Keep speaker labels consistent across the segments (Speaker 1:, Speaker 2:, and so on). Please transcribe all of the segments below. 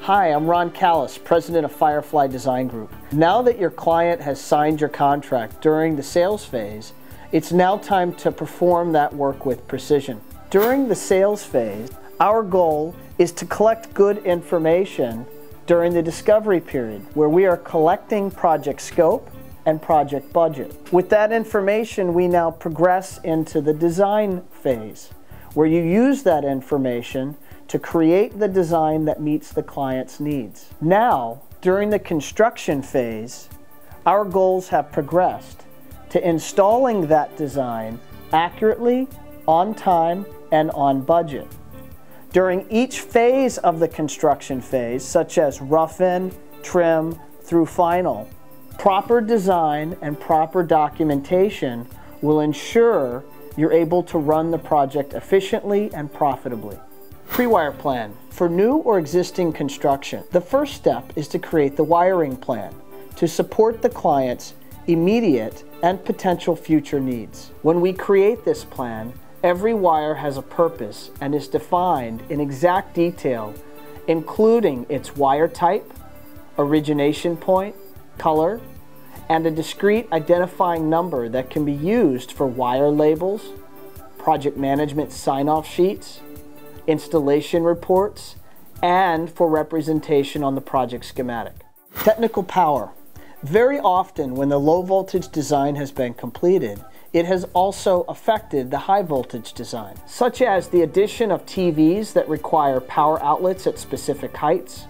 Speaker 1: Hi, I'm Ron Callis, President of Firefly Design Group. Now that your client has signed your contract during the sales phase, it's now time to perform that work with precision. During the sales phase, our goal is to collect good information during the discovery period, where we are collecting project scope and project budget. With that information, we now progress into the design phase, where you use that information to create the design that meets the client's needs. Now, during the construction phase, our goals have progressed to installing that design accurately, on time, and on budget. During each phase of the construction phase, such as rough-in, trim, through final, proper design and proper documentation will ensure you're able to run the project efficiently and profitably. Pre-wire plan. For new or existing construction, the first step is to create the wiring plan to support the client's immediate and potential future needs. When we create this plan, every wire has a purpose and is defined in exact detail, including its wire type, origination point, color, and a discrete identifying number that can be used for wire labels, project management sign-off sheets, installation reports, and for representation on the project schematic. Technical power. Very often when the low voltage design has been completed, it has also affected the high voltage design, such as the addition of TVs that require power outlets at specific heights,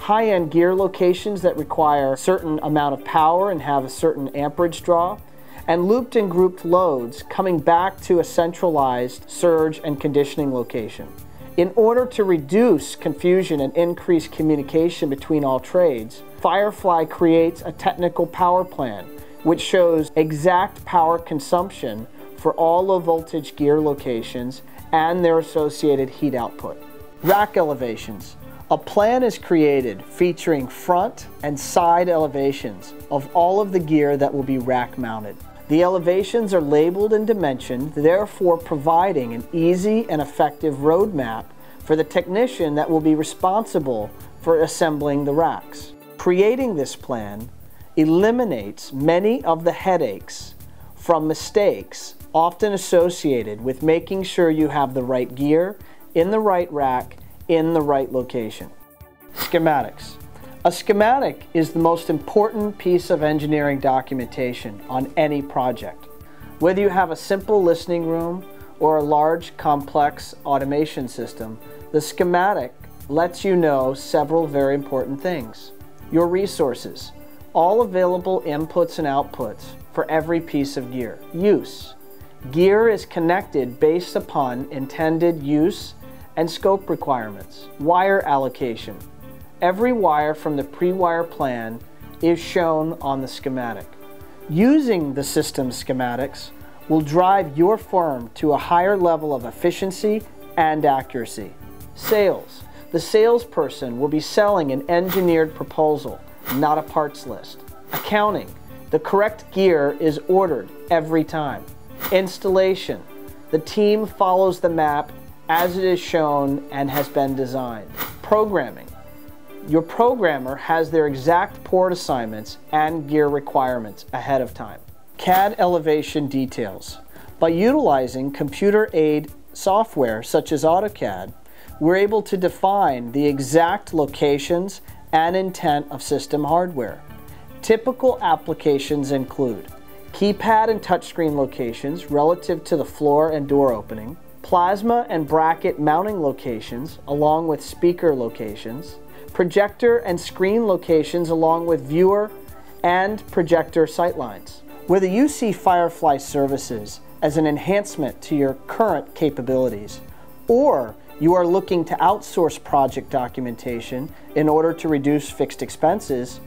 Speaker 1: high-end gear locations that require a certain amount of power and have a certain amperage draw, and looped and grouped loads coming back to a centralized surge and conditioning location. In order to reduce confusion and increase communication between all trades, Firefly creates a technical power plan which shows exact power consumption for all low voltage gear locations and their associated heat output. Rack elevations. A plan is created featuring front and side elevations of all of the gear that will be rack mounted. The elevations are labeled and dimensioned, therefore providing an easy and effective roadmap for the technician that will be responsible for assembling the racks. Creating this plan eliminates many of the headaches from mistakes often associated with making sure you have the right gear in the right rack in the right location. Schematics. A schematic is the most important piece of engineering documentation on any project. Whether you have a simple listening room or a large complex automation system, the schematic lets you know several very important things. Your resources, all available inputs and outputs for every piece of gear. Use. Gear is connected based upon intended use and scope requirements. Wire allocation. Every wire from the pre-wire plan is shown on the schematic. Using the system schematics will drive your firm to a higher level of efficiency and accuracy. Sales. The salesperson will be selling an engineered proposal, not a parts list. Accounting. The correct gear is ordered every time. Installation. The team follows the map as it is shown and has been designed. Programming. Your programmer has their exact port assignments and gear requirements ahead of time. CAD elevation details. By utilizing computer aid software such as AutoCAD, we're able to define the exact locations and intent of system hardware. Typical applications include keypad and touchscreen locations relative to the floor and door opening, plasma and bracket mounting locations along with speaker locations, projector and screen locations along with viewer and projector sightlines. Whether you see Firefly services as an enhancement to your current capabilities, or you are looking to outsource project documentation in order to reduce fixed expenses,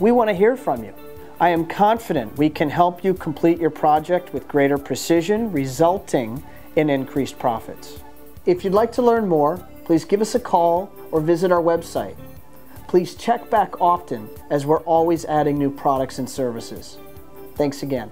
Speaker 1: we want to hear from you. I am confident we can help you complete your project with greater precision, resulting in increased profits. If you'd like to learn more, please give us a call or visit our website. Please check back often as we're always adding new products and services. Thanks again.